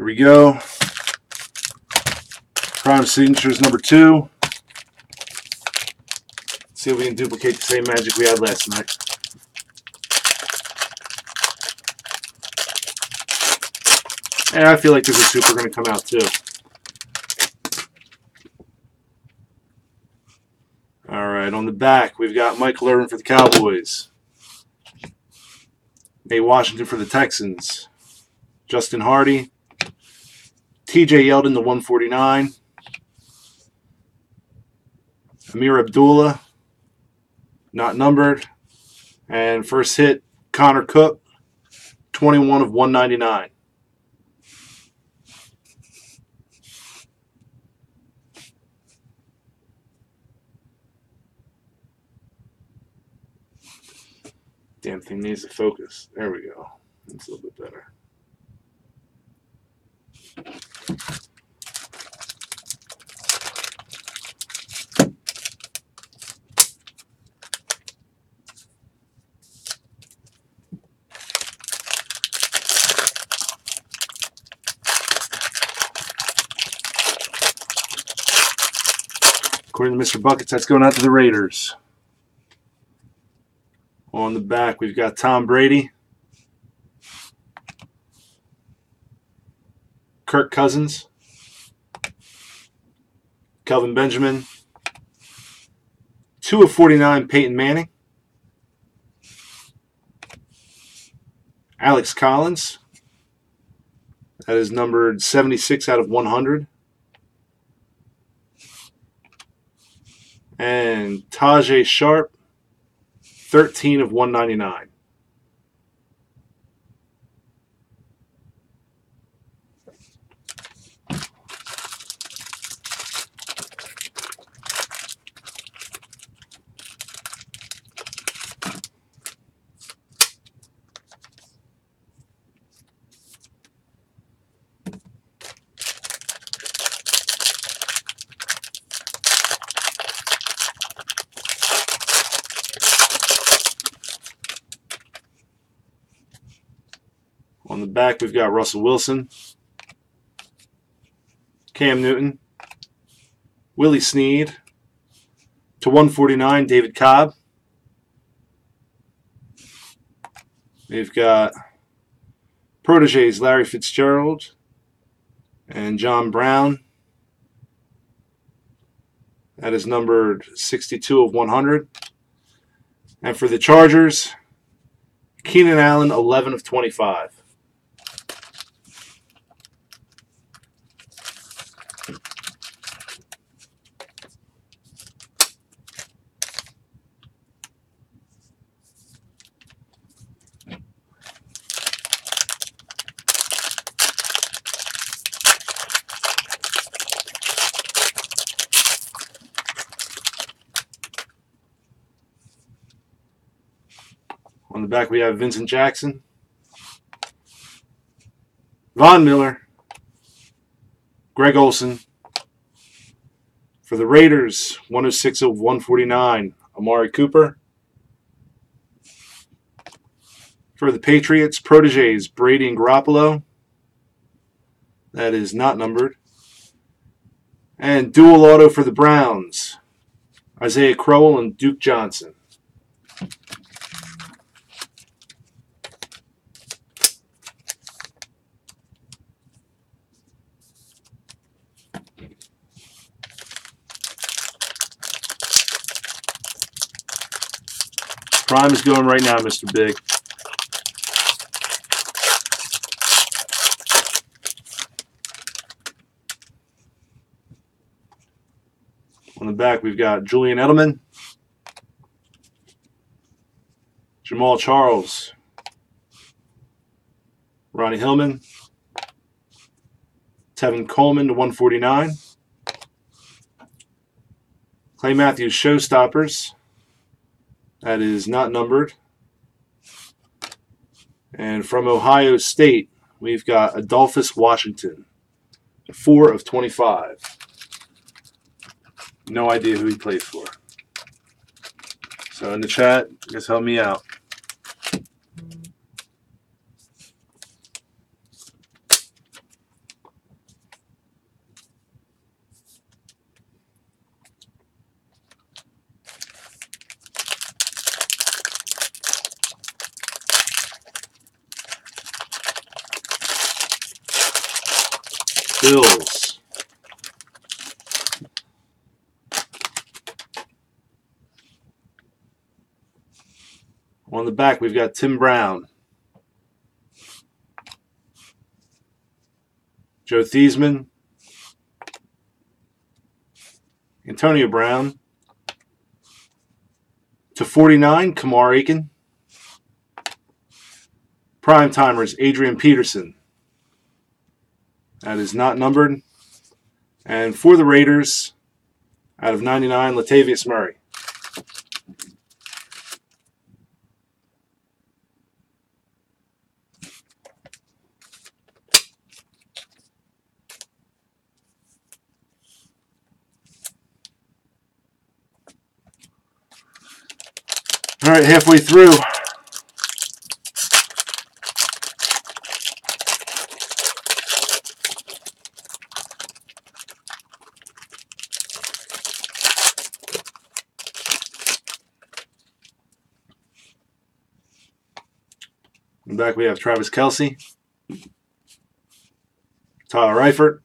Here we go. Prime signatures number two. See if we can duplicate the same magic we had last night. And I feel like there's a super going to come out too. All right, on the back, we've got Michael Irvin for the Cowboys. Nate Washington for the Texans. Justin Hardy. TJ Yeldon to 149. Ameer Abdullah, not numbered. And first hit, Connor Cook, 21 of 199. Damn thing needs to focus. There we go. That's a little bit better. According to Mr. Buckets, that's going out to the Raiders. On the back, we've got Tom Brady, Kirk Cousins, Kelvin Benjamin, 2 of 49, Peyton Manning, Alex Collins, that is numbered 76 out of 100. And Tajae Sharpe, 13 of 199. On the back, we've got Russell Wilson, Cam Newton, Willie Snead, to 149, David Cobb. We've got proteges Larry Fitzgerald and John Brown. That is numbered 62 of 100. And for the Chargers, Keenan Allen, 11 of 25. On the back, we have Vincent Jackson, Von Miller, Greg Olsen. For the Raiders, 106 of 149, Amari Cooper. For the Patriots, proteges Brady and Garoppolo. That is not numbered. And dual auto for the Browns, Isaiah Crowell and Duke Johnson. Prime is going right now, Mr. Big. On the back, we've got Julian Edelman, Jamaal Charles, Ronnie Hillman, Tevin Coleman to 149, Clay Matthews Showstoppers. That is not numbered. And from Ohio State, we've got Adolphus Washington, 4 of 25. No idea who he plays for. So in the chat, just help me out. Bills. On the back, we've got Tim Brown. Joe Theismann. Antonio Brown. To 49, Kamar Aiken. Prime timers, Adrian Peterson. That is not numbered. And for the Raiders, out of 99, Latavius Murray. All right, halfway through. In back we have Travis Kelce, Tyler Eifert,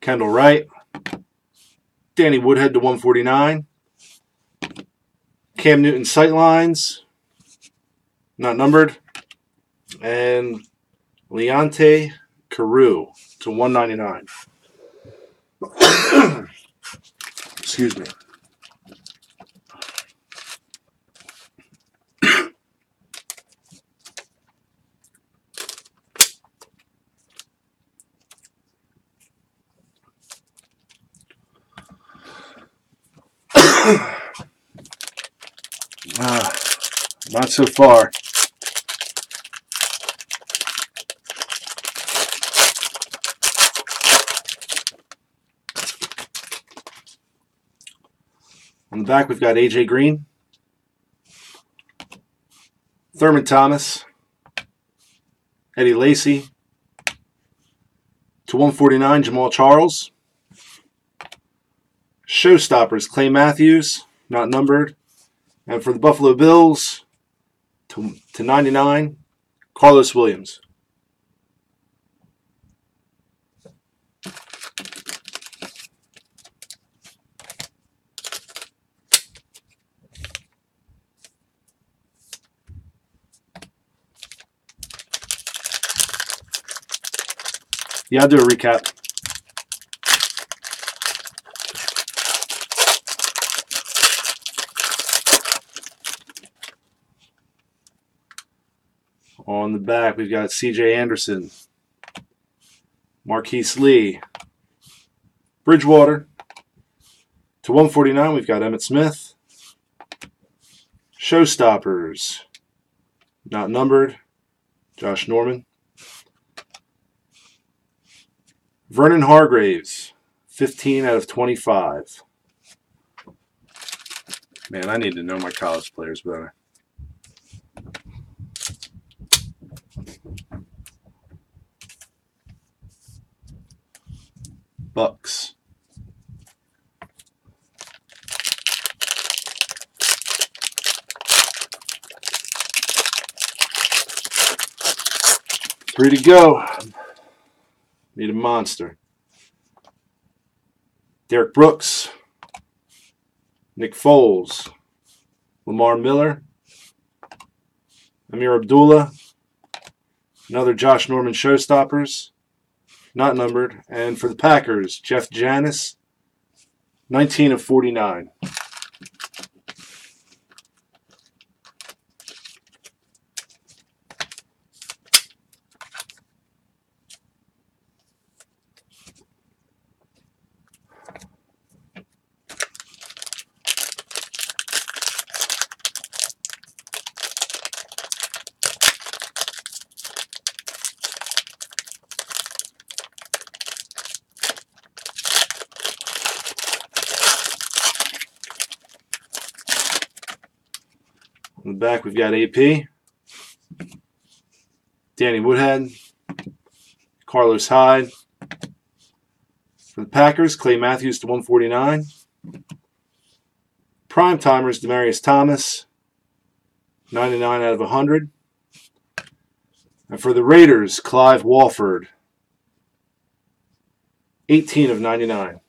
Kendall Wright, Danny Woodhead to 149, Cam Newton sightlines, not numbered, and Leonte Carroo to 199. Excuse me. Not so far. On the back, we've got AJ Green, Thurman Thomas, Eddie Lacy, to 149, Jamaal Charles, Showstoppers, Clay Matthews, not numbered, and for the Buffalo Bills, to, to 99, Carlos Williams. Yeah, I'll do a recap. On the back, we've got CJ Anderson, Marquise Lee, Bridgewater. To 149, we've got Emmitt Smith. Showstoppers, not numbered, Josh Norman. Vernon Hargreaves, 15 out of 25. Man, I need to know my college players better. Three to go. Need a monster. Derrick Brooks, Nick Foles, Lamar Miller, Ameer Abdullah, another Josh Norman Showstoppers, not numbered, and for the Packers, Jeff Janis, 19 of 49. On the back, we've got AP, Danny Woodhead, Carlos Hyde. For the Packers, Clay Matthews to 149. Prime timers, Demaryius Thomas, 99 out of 100. And for the Raiders, Clive Walford, 18 of 99.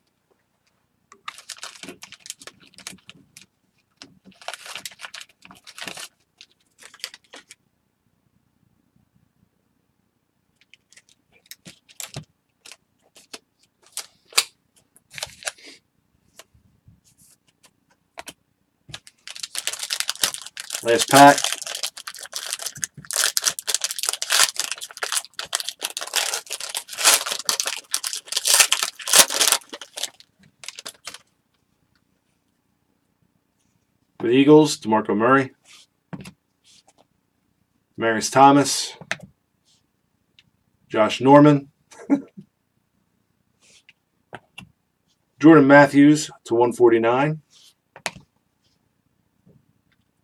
Last pack. The Eagles, DeMarco Murray. Marius Thomas. Josh Norman. Jordan Matthews to 149.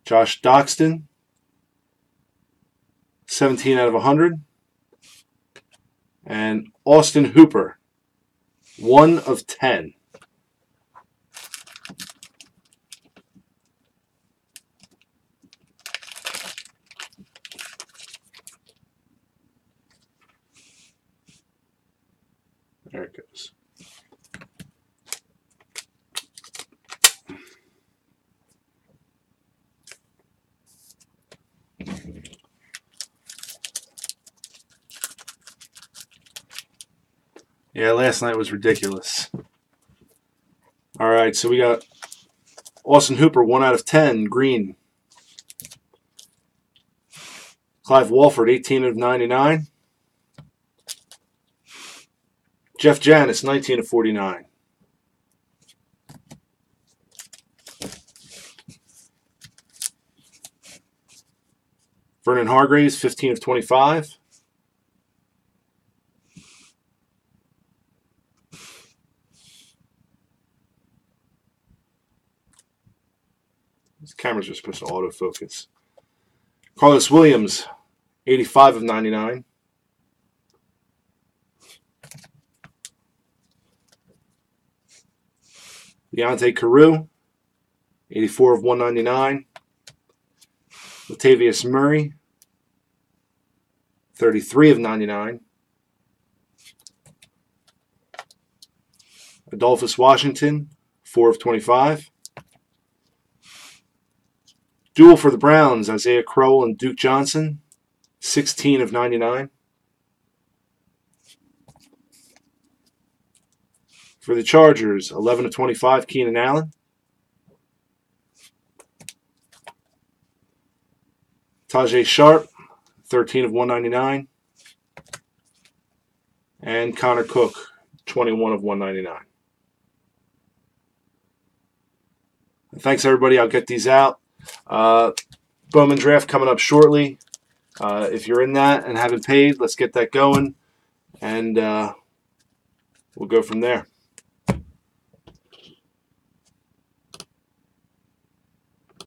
Josh Doctson, 17 out of 100. And Austin Hooper, 1 of 10. There it goes. Yeah, last night was ridiculous. All right, so we got Austin Hooper, 1 out of 10, green. Clive Walford, 18 of 99. Jeff Janis, 19 of 49. Vernon Hargreaves, 15 of 25. These cameras are supposed to autofocus. Carlos Williams, 85 of 99. Deontay Carroo, 84 of 199. Latavius Murray, 33 of 99. Adolphus Washington, 4 of 25. Dual for the Browns, Isaiah Crowell and Duke Johnson, 16 of 99. For the Chargers, 11 of 25, Keenan Allen. Tajae Sharpe, 13 of 199. And Connor Cook, 21 of 199. Thanks, everybody. I'll get these out. Uh, Bowman draft coming up shortly. Uh, if you're in that and haven't paid, let's get that going. And uh, we'll go from there.